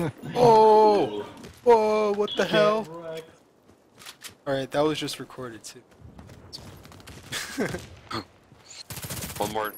Oh! Whoa, what the hell? Alright, that was just recorded too. One more